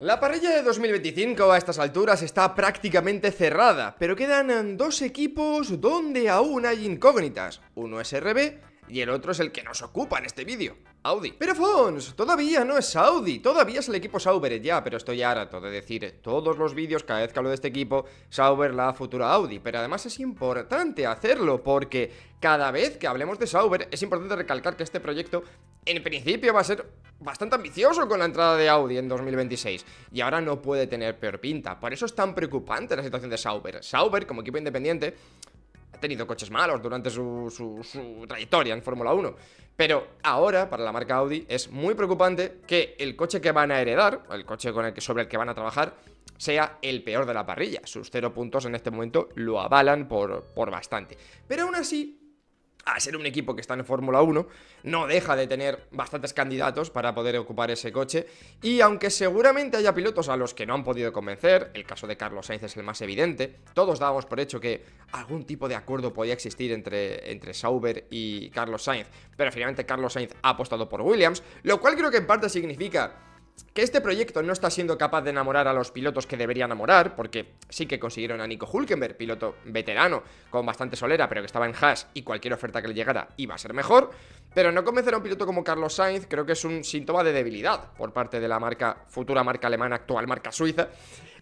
La parrilla de 2025 a estas alturas está prácticamente cerrada, pero quedan dos equipos donde aún hay incógnitas. Uno es RB y el otro es el que nos ocupa en este vídeo, Audi. Pero Fons, todavía no es Audi, todavía es el equipo Sauber ya, pero estoy harto de decir todos los vídeos, cada vez que hablo de este equipo, Sauber la futura Audi. Pero además es importante hacerlo porque cada vez que hablemos de Sauber es importante recalcar que este proyecto en principio va a ser bastante ambicioso con la entrada de Audi en 2026 y ahora no puede tener peor pinta. Por eso es tan preocupante la situación de Sauber. Sauber, como equipo independiente, ha tenido coches malos durante su, trayectoria en Fórmula 1. Pero ahora, para la marca Audi, es muy preocupante que el coche que van a heredar, el coche con el que, sobre el que van a trabajar, sea el peor de la parrilla. Sus cero puntos en este momento lo avalan por, por bastante. Pero aún así, a ser un equipo que está en Fórmula 1, no deja de tener bastantes candidatos para poder ocupar ese coche. Y aunque seguramente haya pilotos a los que no han podido convencer, el caso de Carlos Sainz es el más evidente, todos dábamos por hecho que algún tipo de acuerdo podía existir entre, entre Sauber y Carlos Sainz, pero finalmente Carlos Sainz ha apostado por Williams, lo cual creo que en parte significa que este proyecto no está siendo capaz de enamorar a los pilotos que debería enamorar, porque sí que consiguieron a Nico Hulkenberg, piloto veterano, con bastante solera, pero que estaba en Haas y cualquier oferta que le llegara iba a ser mejor, pero no convencer a un piloto como Carlos Sainz creo que es un síntoma de debilidad por parte de la marca, futura marca alemana, actual marca suiza,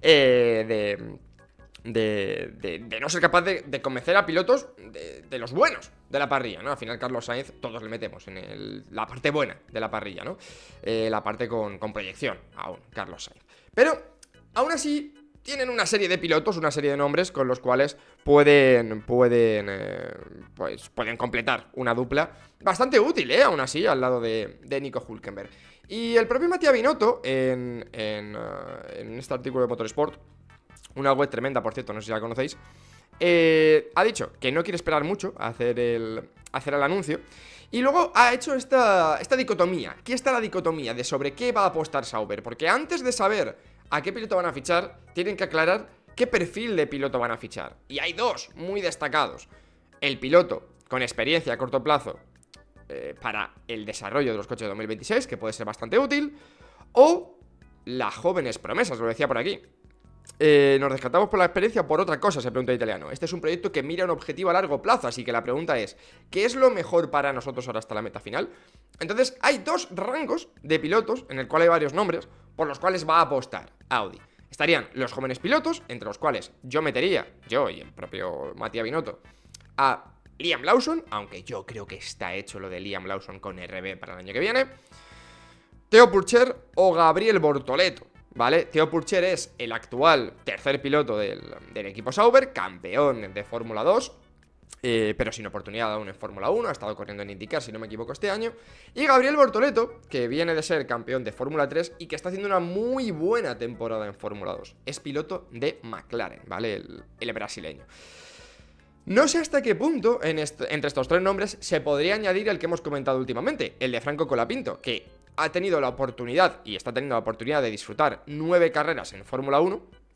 eh, de de, no ser capaz de, convencer a pilotos de, los buenos de la parrilla, ¿no? Al final Carlos Sainz todos le metemos en la parte buena de la parrilla, ¿no? Eh, la parte con, proyección, aún, Carlos Sainz. Pero, aún así, tienen una serie de pilotos, una serie de nombres con los cuales pueden, pueden, eh, pues, pueden completar una dupla bastante útil, ¿eh? Aún así, al lado de, Nico Hulkenberg. Y el propio Matías Binotto, en, en, eh, en este artículo de Motorsport, una web tremenda, por cierto, no sé si la conocéis, eh, ha dicho que no quiere esperar mucho a hacer el, hacer el anuncio. Y luego ha hecho esta, esta dicotomía. Aquí está la dicotomía de sobre qué va a apostar Sauber. Porque antes de saber a qué piloto van a fichar, tienen que aclarar qué perfil de piloto van a fichar. Y hay dos muy destacados. El piloto con experiencia a corto plazo eh, para el desarrollo de los coches de 2026, que puede ser bastante útil. O las jóvenes promesas, lo decía por aquí. Eh, nos descartamos por la experiencia por otra cosa, se pregunta el italiano. Este es un proyecto que mira un objetivo a largo plazo, así que la pregunta es, ¿qué es lo mejor para nosotros ahora hasta la meta final? Entonces, hay dos rangos de pilotos, en el cual hay varios nombres, por los cuales va a apostar Audi. Estarían los jóvenes pilotos, entre los cuales yo metería, yo y el propio Matías Binotto, a Liam Lawson, aunque yo creo que está hecho lo de Liam Lawson con RB para el año que viene, Theo Purcher o Gabriel Bortoleto. ¿Vale? Theo Purcher es el actual tercer piloto del, equipo Sauber, campeón de Fórmula 2, eh, pero sin oportunidad aún en Fórmula 1, ha estado corriendo en IndyCar, si no me equivoco, este año. Y Gabriel Bortoleto, que viene de ser campeón de Fórmula 3 y que está haciendo una muy buena temporada en Fórmula 2. Es piloto de McLaren, ¿vale? El, brasileño. No sé hasta qué punto entre estos tres nombres se podría añadir el que hemos comentado últimamente, el de Franco Colapinto, que ha tenido la oportunidad y está teniendo la oportunidad de disfrutar nueve carreras en Fórmula 1.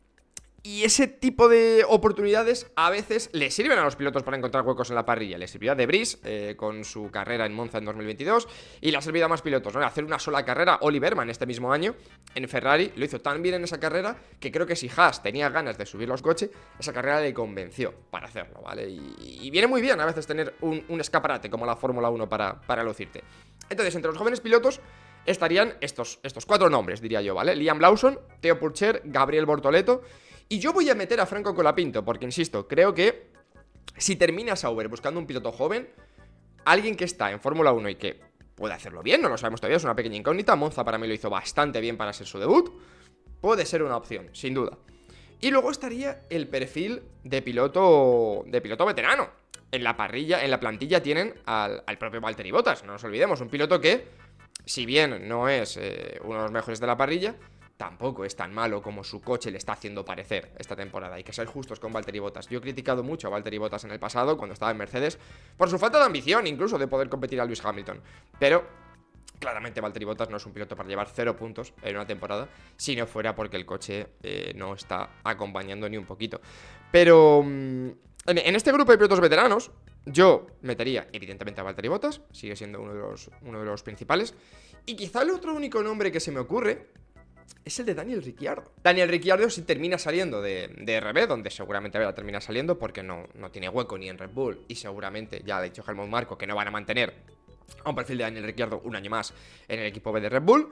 Y ese tipo de oportunidades a veces le sirven a los pilotos para encontrar huecos en la parrilla. Le sirvió a Debris eh, con su carrera en Monza en 2022 y le ha servido a más pilotos. ¿no? Hacer una sola carrera, Oliverman este mismo año en Ferrari lo hizo tan bien en esa carrera que creo que si Haas tenía ganas de subir los coches, esa carrera le convenció para hacerlo, ¿vale? Y, viene muy bien a veces tener un, escaparate como la Fórmula 1 para, para lucirte. Entonces, entre los jóvenes pilotos estarían estos, estos cuatro nombres, diría yo, ¿vale? Liam Lawson, Theo Purcher, Gabriel Bortoleto. Y yo voy a meter a Franco Colapinto, porque insisto, creo que si termina Sauber buscando un piloto joven, alguien que está en Fórmula 1 y que puede hacerlo bien, no lo sabemos todavía, es una pequeña incógnita. Monza para mí lo hizo bastante bien para ser su debut. Puede ser una opción, sin duda. Y luego estaría el perfil de piloto de piloto veterano. En la parrilla, en la plantilla tienen al, al propio Valtteri Bottas, no nos olvidemos, un piloto que si bien no es eh, uno de los mejores de la parrilla, tampoco es tan malo como su coche le está haciendo parecer esta temporada. Hay que ser justos con Valtteri Bottas. Yo he criticado mucho a Valtteri Bottas en el pasado, cuando estaba en Mercedes, por su falta de ambición, incluso de poder competir a Lewis Hamilton. Pero claramente Valtteri Bottas no es un piloto para llevar cero puntos en una temporada, si no fuera porque el coche eh, no está acompañando ni un poquito. Pero mm, en este grupo de pilotos veteranos, yo metería, evidentemente, a Valtteri Bottas, sigue siendo uno de, los, uno de los principales. Y quizá el otro único nombre que se me ocurre es el de Daniel Ricciardo. Daniel Ricciardo sí termina saliendo de, de RB, donde seguramente va a terminar saliendo porque no, no tiene hueco ni en Red Bull y seguramente ya ha dicho Helmut Marco que no van a mantener a un perfil de Daniel Ricciardo un año más en el equipo B de Red Bull.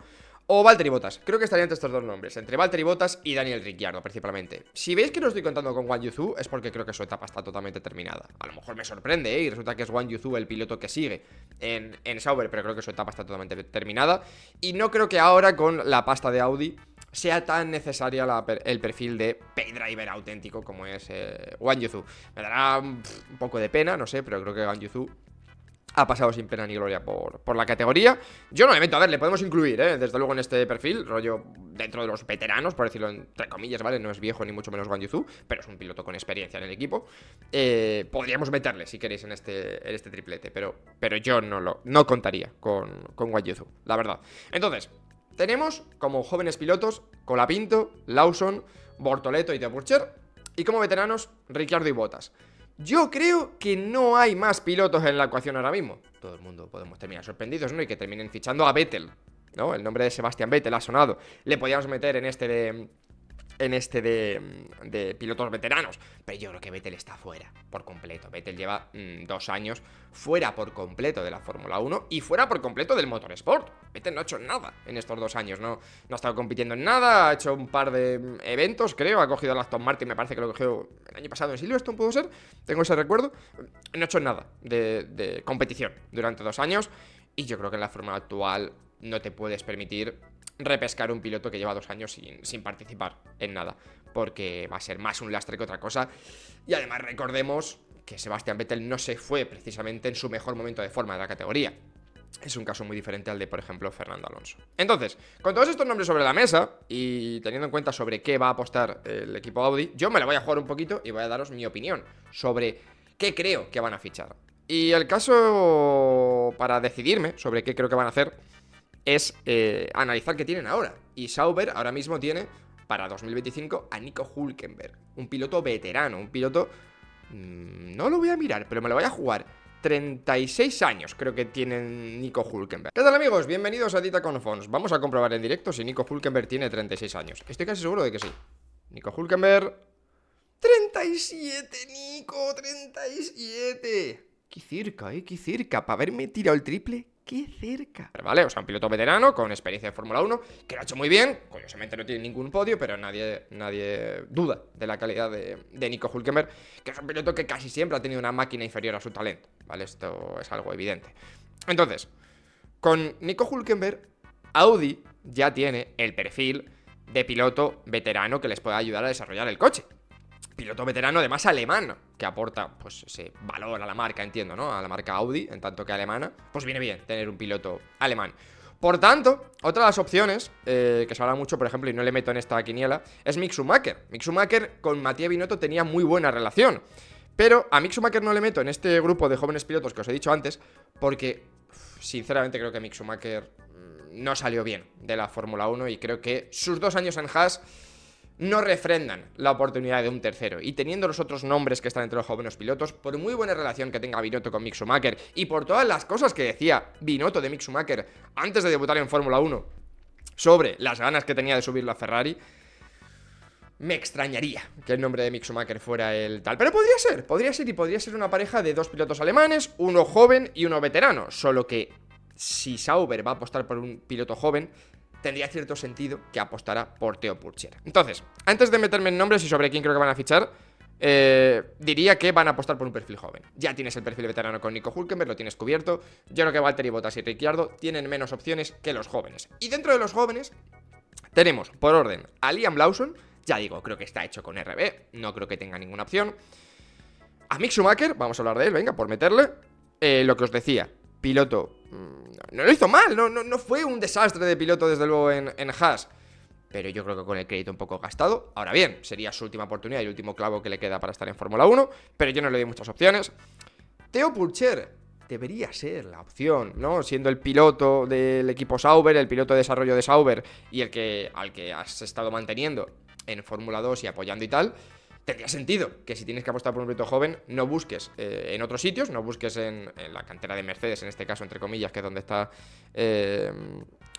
O Valtteri Bottas, creo que estaría entre estos dos nombres, entre Valtteri Bottas y Daniel Ricciardo, principalmente. Si veis que no estoy contando con Wang Yuzu, es porque creo que su etapa está totalmente terminada. A lo mejor me sorprende, ¿eh? Y resulta que es Wang Yuzu el piloto que sigue en, en Sauber, pero creo que su etapa está totalmente terminada. Y no creo que ahora, con la pasta de Audi, sea tan necesaria el perfil de paydriver auténtico como es eh, Wang Yuzu. Me dará un poco de pena, no sé, pero creo que Wang Yuzu ha pasado sin pena ni gloria por, por, la categoría. Yo no me meto, a ver, le podemos incluir, ¿eh? desde luego en este perfil, rollo dentro de los veteranos, por decirlo entre comillas, ¿vale? No es viejo ni mucho menos Wang Yuzu, pero es un piloto con experiencia en el equipo. Eh, podríamos meterle, si queréis, en este, en este triplete, pero, pero yo no lo no contaría con, con Wang Yuzu, la verdad. Entonces, tenemos como jóvenes pilotos Colapinto, Lawson, Bortoleto y De Burcher, y como veteranos, Ricciardo y Botas. Yo creo que no hay más pilotos en la ecuación ahora mismo. Todo el mundo podemos terminar sorprendidos, ¿no? Y que terminen fichando a Vettel, ¿no? El nombre de Sebastián Vettel ha sonado. Le podíamos meter en este de en este de, pilotos veteranos. Pero yo creo que Vettel está fuera por completo. Vettel lleva mm, dos años fuera por completo de la Fórmula 1 y fuera por completo del motorsport. Vettel no ha hecho nada en estos dos años. No, no ha estado compitiendo en nada. Ha hecho un par de mm, eventos, creo. Ha cogido el Aston Martin, me parece que lo cogió el año pasado en Silverstone, pudo ser. Tengo ese recuerdo. No ha hecho nada de, de competición durante dos años. Y yo creo que en la Fórmula actual no te puedes permitir repescar un piloto que lleva dos años sin, participar en nada, porque va a ser más un lastre que otra cosa. Y además recordemos que Sebastián Vettel no se fue precisamente en su mejor momento de forma de la categoría. Es un caso muy diferente al de, por ejemplo, Fernando Alonso. Entonces, con todos estos nombres sobre la mesa y teniendo en cuenta sobre qué va a apostar el equipo Audi, yo me la voy a jugar un poquito y voy a daros mi opinión sobre qué creo que van a fichar. Y el caso para decidirme sobre qué creo que van a hacer es eh, analizar qué tienen ahora. Y Sauber ahora mismo tiene para 2025 a Nico Hulkenberg, un piloto veterano, un piloto... Mm, no lo voy a mirar, pero me lo voy a jugar. 36 años creo que tiene Nico Hulkenberg. ¿Qué tal amigos? Bienvenidos a Dita Confons. Vamos a comprobar en directo si Nico Hulkenberg tiene 36 años. Estoy casi seguro de que sí. Nico Hulkenberg... 37, Nico, 37. Qué cerca, eh, qué cerca. Para haberme tirado el triple, qué cerca. Vale, o sea, un piloto veterano con experiencia en Fórmula 1, que lo ha hecho muy bien, curiosamente no tiene ningún podio, pero nadie, nadie duda de la calidad de, Nico Hulkenberg, que es un piloto que casi siempre ha tenido una máquina inferior a su talento, ¿vale? Esto es algo evidente. Entonces, con Nico Hulkenberg, Audi ya tiene el perfil de piloto veterano que les pueda ayudar a desarrollar el coche piloto veterano, además alemán, que aporta pues ese valor a la marca, entiendo, ¿no? A la marca Audi, en tanto que alemana, pues viene bien tener un piloto alemán. Por tanto, otra de las opciones, eh, que se habla mucho, por ejemplo, y no le meto en esta quiniela, es Mick Schumacher. Mick Schumacher con Matías Binotto tenía muy buena relación. Pero a Mick Schumacher no le meto en este grupo de jóvenes pilotos que os he dicho antes, porque sinceramente creo que Mick Schumacher mm, no salió bien de la Fórmula 1 y creo que sus dos años en Haas no refrendan la oportunidad de un tercero. Y teniendo los otros nombres que están entre los jóvenes pilotos, por muy buena relación que tenga Binotto con Mick y por todas las cosas que decía Binotto de Mick antes de debutar en Fórmula 1 sobre las ganas que tenía de subir la Ferrari, me extrañaría que el nombre de Mick fuera el tal. Pero podría ser, podría ser y podría ser una pareja de dos pilotos alemanes, uno joven y uno veterano. Solo que si Sauber va a apostar por un piloto joven, tendría cierto sentido que apostara por Teo Purcher. Entonces, antes de meterme en nombres y sobre quién creo que van a fichar, eh, diría que van a apostar por un perfil joven. Ya tienes el perfil veterano con Nico Hulkenberg, lo tienes cubierto. Yo creo que Valtteri Bottas y Ricciardo tienen menos opciones que los jóvenes. Y dentro de los jóvenes, tenemos por orden a Liam Lawson. Ya digo, creo que está hecho con RB, no creo que tenga ninguna opción. A Mick Schumacher, vamos a hablar de él, venga, por meterle. Eh, lo que os decía, piloto no lo hizo mal, no, no, fue un desastre de piloto desde luego en, en Haas. Pero yo creo que con el crédito un poco gastado. Ahora bien, sería su última oportunidad y el último clavo que le queda para estar en Fórmula 1. Pero yo no le doy muchas opciones. Teo Pulcher debería ser la opción, ¿no? Siendo el piloto del equipo Sauber, el piloto de desarrollo de Sauber y el que al que has estado manteniendo en Fórmula 2 y apoyando y tal. Tendría sentido que si tienes que apostar por un piloto joven, no busques eh, en otros sitios, no busques en, la cantera de Mercedes, en este caso, entre comillas, que es donde está eh,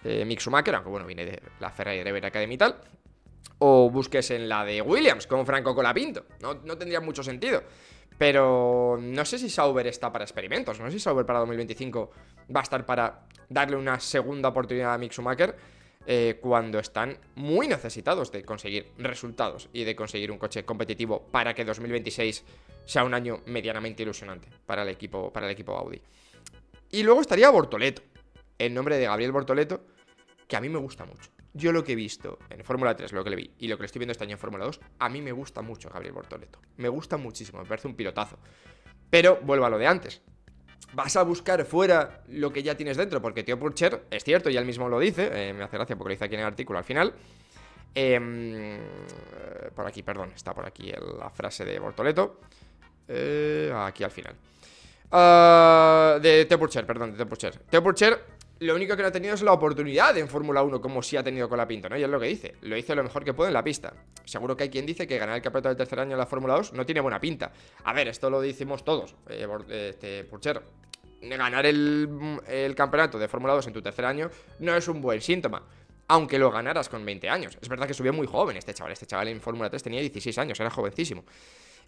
eh, Mick Schumacher, aunque bueno, viene de la Ferrari Driver Academy y tal, o busques en la de Williams, con Franco Colapinto. No, no tendría mucho sentido. Pero no sé si Sauber está para experimentos, no sé si Sauber para 2025 va a estar para darle una segunda oportunidad a Mick Schumacher eh, cuando están muy necesitados de conseguir resultados y de conseguir un coche competitivo para que 2026 sea un año medianamente ilusionante para el equipo, para el equipo Audi. Y luego estaría Bortoleto, el nombre de Gabriel Bortoleto, que a mí me gusta mucho. Yo lo que he visto en Fórmula 3, lo que le vi, y lo que le estoy viendo este año en Fórmula 2, a mí me gusta mucho Gabriel Bortoleto. Me gusta muchísimo, me parece un pilotazo. Pero vuelvo a lo de antes. Vas a buscar fuera lo que ya tienes dentro, porque Tío Purcher, es cierto, y él mismo lo dice, eh, me hace gracia porque lo dice aquí en el artículo al final. Em, por aquí, perdón, está por aquí la frase de Bortoleto. Eh, aquí al final. Ah, de Teo Purcher, perdón, de Teo Purcher. Teo Purcher lo único que no ha tenido es la oportunidad en Fórmula 1 como sí ha tenido con la pinta, ¿no? Y es lo que dice, lo hizo lo mejor que puede en la pista. Seguro que hay quien dice que ganar el campeonato del tercer año en la Fórmula 2 no tiene buena pinta. A ver, esto lo decimos todos, eh, este. Ganar el, el campeonato de Fórmula 2 en tu tercer año no es un buen síntoma aunque lo ganaras con 20 años. Es verdad que subió muy joven este chaval. Este chaval en Fórmula 3 tenía 16 años, era jovencísimo.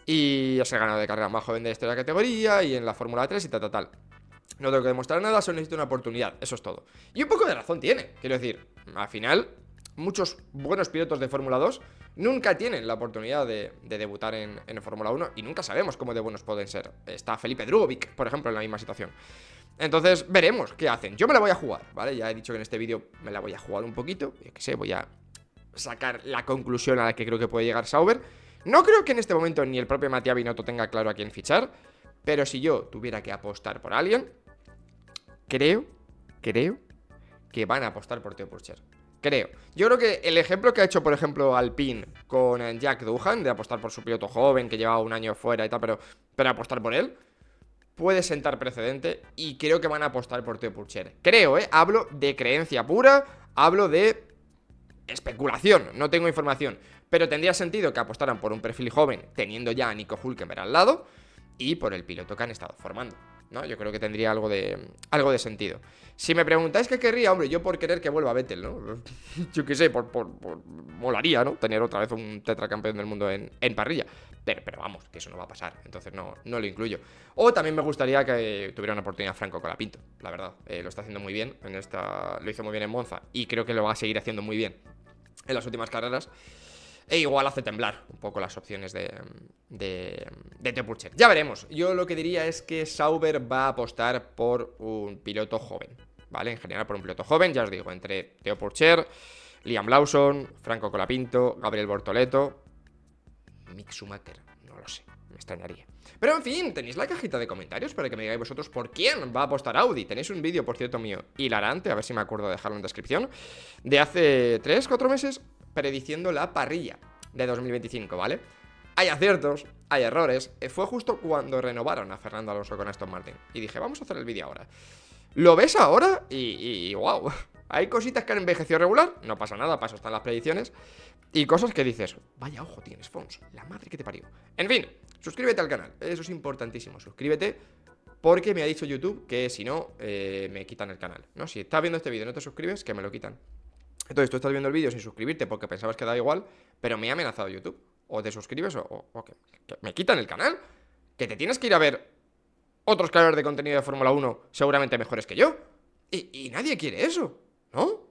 Y ya se ha ganado de carrera más joven de esta categoría y en la Fórmula 3 y tal, tal, tal. No tengo que demostrar nada, solo necesito una oportunidad. Eso es todo. Y un poco de razón tiene. Quiero decir, al final, muchos buenos pilotos de Fórmula 2 nunca tienen la oportunidad de, debutar en, Fórmula 1 y nunca sabemos cómo de buenos pueden ser. Está Felipe Drugovic, por ejemplo, en la misma situación. Entonces, veremos qué hacen. Yo me la voy a jugar, ¿vale? Ya he dicho que en este vídeo me la voy a jugar un poquito. Yo qué sé, voy a sacar la conclusión a la que creo que puede llegar Sauber. No creo que en este momento ni el propio Matías Binotto tenga claro a quién fichar. Pero si yo tuviera que apostar por alguien, creo, creo que van a apostar por Teo Purcher. Creo. Yo creo que el ejemplo que ha hecho, por ejemplo, Alpine con Jack Duhan, de apostar por su piloto joven que llevaba un año fuera y tal, pero, apostar por él, puede sentar precedente y creo que van a apostar por Teo Purcher. Creo, ¿eh? Hablo de creencia pura, hablo de especulación, no tengo información, pero tendría sentido que apostaran por un perfil joven teniendo ya a Nico Hulkenberg al lado y por el piloto que han estado formando. ¿No? Yo creo que tendría algo de, algo de sentido. Si me preguntáis qué querría, hombre, yo por querer que vuelva Vettel, ¿no? Yo qué sé, por, molaría, ¿no? Tener otra vez un tetracampeón del mundo en, parrilla. Pero, pero, vamos, que eso no va a pasar, entonces no, no lo incluyo. O también me gustaría que tuviera una oportunidad Franco con la Pinto, la verdad. Eh, lo está haciendo muy bien, en esta, lo hizo muy bien en Monza y creo que lo va a seguir haciendo muy bien en las últimas carreras. E igual hace temblar un poco las opciones de, de, de Ya veremos. Yo lo que diría es que Sauber va a apostar por un piloto joven. ¿Vale? En general por un piloto joven, ya os digo, entre Teo Purcher, Liam Lawson, Franco Colapinto, Gabriel Bortoleto, Mick Schumacher, no lo sé, me extrañaría. Pero en fin, tenéis la cajita de comentarios para que me digáis vosotros por quién va a apostar Audi. Tenéis un vídeo, por cierto, mío hilarante, a ver si me acuerdo de dejarlo en descripción, de hace 3, 4 meses, prediciendo la parrilla de 2025, ¿vale? Hay aciertos, hay errores. Eh, fue justo cuando renovaron a Fernando Alonso con Aston Martin. Y dije, vamos a hacer el vídeo ahora. Lo ves ahora y, y wow. Hay cositas que han envejecido regular, no pasa nada, paso están las predicciones. Y cosas que dices, vaya ojo tienes, Fons, la madre que te parió. En fin, suscríbete al canal, eso es importantísimo, suscríbete porque me ha dicho YouTube que si no, eh, me quitan el canal, ¿no? Si estás viendo este vídeo y no te suscribes, que me lo quitan. Entonces tú estás viendo el vídeo sin suscribirte porque pensabas que da igual, pero me ha amenazado YouTube. O te suscribes o, que, me quitan el canal. Que te tienes que ir a ver otros creadores de contenido de Fórmula 1 seguramente mejores que yo. Y nadie quiere eso, ¿no?